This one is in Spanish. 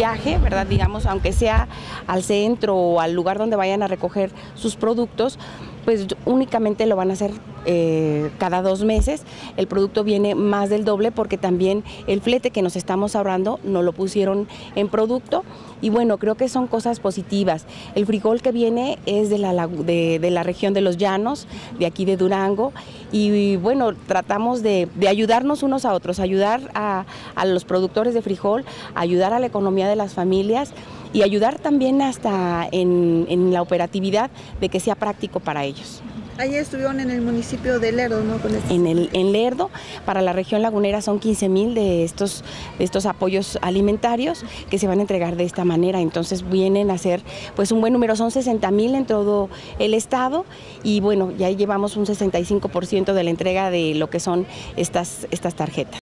viaje, ¿verdad? Digamos, aunque sea al centro o al lugar donde vayan a recoger sus productos, pues únicamente lo van a hacer eh, cada dos meses. El producto viene más del doble porque también el flete que nos estamos ahorrando no lo pusieron en producto. Y bueno, creo que son cosas positivas. El frijol que viene es de la, de, la región de los llanos, de aquí de Durango. Y, bueno, tratamos de, ayudarnos unos a otros, ayudar a, a los productores de frijol, ayudar a la economía de las familias y ayudar también hasta en, en la operatividad de que sea práctico para ellos. Ahí estuvieron en el municipio de Lerdo, ¿no? Este en, el, en Lerdo, para la región lagunera son 15 mil de estos, de estos apoyos alimentarios que se van a entregar de esta manera. Entonces vienen a ser pues un buen número, son 60 mil en todo el estado y bueno, ya llevamos un 65% de la entrega de lo que son estas, estas tarjetas.